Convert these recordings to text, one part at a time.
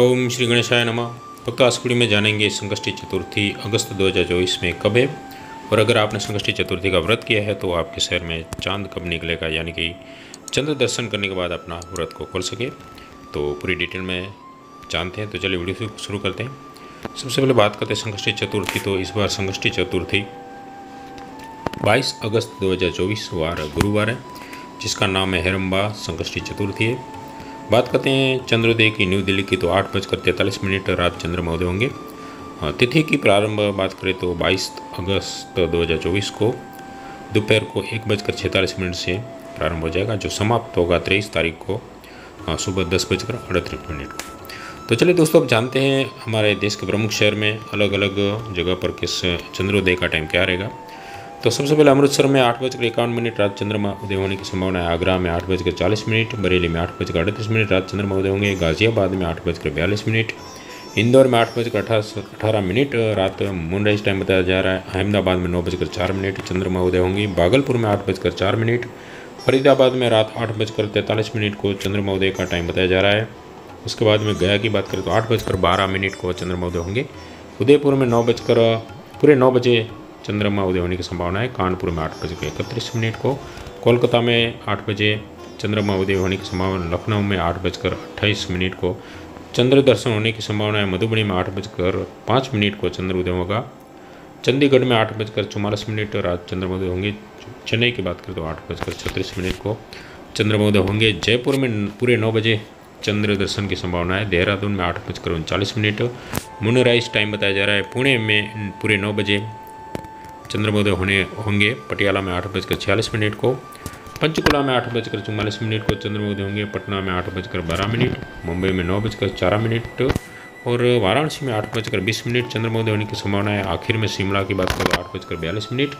ओम श्री गणेशाय नमः। भक्त आज में जानेंगे संकष्टी चतुर्थी, अगस्त 2024 में कब है? और अगर आपने संकष्टी चतुर्थी का व्रत किया है तो आपके शहर में चाँद कब निकलेगा? यानी कि चंद्र दर्शन करने के बाद अपना व्रत को खोल सके। तो पूरी डिटेल में जानते हैं तो चलिए वीडियो शुरू करते हैं। सबसे पहले बात करते हैं संकष्टी चतुर्थी तो इस बार संकष्टी चतुर्थी 22 अगस्त 2024 वार गुरुवार है, जिसका नाम है हेरम्बा। संकष्टी चतुर्थी है। बात करते हैं चंद्रोदय की न्यू दिल्ली की तो आठ बजकर तैंतालीस मिनट रात चंद्र महोदय होंगे। तिथि की प्रारंभ बात करें तो 22 अगस्त 2024 को, दोपहर को एक बजकर छैंतालीस मिनट से प्रारंभ हो जाएगा, जो समाप्त होगा तेईस तारीख को सुबह दस बजकर अड़तीस मिनट तो चलिए दोस्तों, अब जानते हैं हमारे देश के प्रमुख शहर में अलग अलग जगह पर किस चंद्रोदय का टाइम क्या रहेगा। तो सबसे पहले अमृतसर में आठ बजकर इक्यावन मिनट रात चंद्रमा उदय होने की संभावना है। आगरा में आठ बजकर चालीस मिनट, बरेली में आठ बजकर अड़तीस मिनट, रात चंद्रमा उदय होंगे। गाजियाबाद में आठ बजकर बयालीस मिनट, इंदौर में आठ बजकर अठारह मिनट, रात मूनराइज टाइम बताया जा रहा है। अहमदाबाद में नौ बजकर चार मिनट, चंद्रमा उदय होंगी। बागलपुर में आठ बजकर चार मिनट, फरीदाबाद में रात आठ बजकर तैंतालीस मिनट को चंद्रमा उदय का टाइम बताया जा रहा है। उसके बाद में गया की बात करें तो आठ बजकर बारह मिनट को चंद्रमा उदय होंगे। उदयपुर में नौ बजकर, पूरे नौ बजे चंद्रमा उदय होने की संभावना है। कानपुर में आठ बजे के इकतीस मिनट को। कोलकाता में आठ बजे चंद्रमा उदय होने की संभावना। लखनऊ में आठ बजकर अट्ठाईस मिनट को। चंद्र दर्शन होने की संभावना है। मधुबनी में आठ बजकर पाँच मिनट को चंद्र उदय होगा। चंडीगढ़ में आठ बजकर चौवालीस मिनट रात चंद्रमोदय होंगे। चेन्नई की बात करें तो आठ बजकर छत्तीस मिनट को चंद्रमोदय होंगे। जयपुर में पूरे नौ बजे चंद्र दर्शन की संभावना है। देहरादून में आठ बजकर उनचालीस मिनट। मुनराइज टाइम बताया जा रहा है। पुणे में पूरे नौ बजे चंद्रमोदय होने होंगे। पटियाला में आठ बजकर छियालीस मिनट को, पंचकुला में आठ बजकर चौवालीस मिनट को चंद्रमोदय होंगे। पटना में आठ बजकर बारह मिनट, मुंबई में नौ बजकर चार मिनट और वाराणसी में आठ बजकर बीस मिनट चंद्रमोदय होने की संभावना है। आखिर में शिमला की बात करें, आठ बजकर बयालीस मिनट,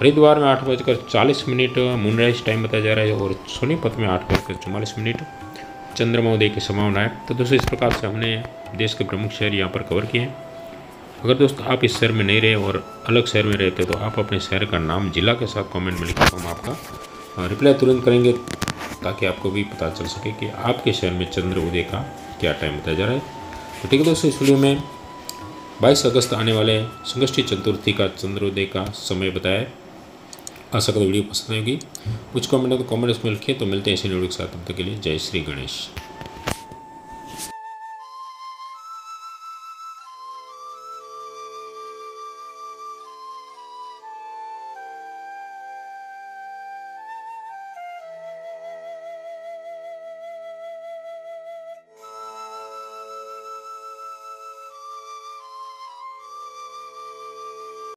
हरिद्वार में आठ बजकर चालीस मिनट मूनराइज टाइम बताया जा रहा है और सोनीपत में आठ बजकर चौवालीस मिनट चंद्रमोदय की संभावना है। तो दोस्तों, इस प्रकार से हमने देश के प्रमुख शहर यहाँ पर कवर किए हैं। अगर दोस्तों, आप इस शहर में नहीं रहे और अलग शहर में रहते तो आप अपने शहर का नाम जिला के साथ कमेंट में लिखकर हम आपका रिप्लाई तुरंत करेंगे, ताकि आपको भी पता चल सके कि आपके शहर में चंद्र उदय का क्या टाइम बताया जा रहा है। तो ठीक है दोस्तों, इस वीडियो में 22 अगस्त आने वाले संगष्टी चतुर्थी का चंद्रोदय का समय बताया आशा करता वीडियो पसंद आएगी कुछ कमेंट है तो कमेंट्स में लिखिए। तो मिलते हैं ऐसे वीडियो के साथ। तब तक के लिए जय श्री गणेश।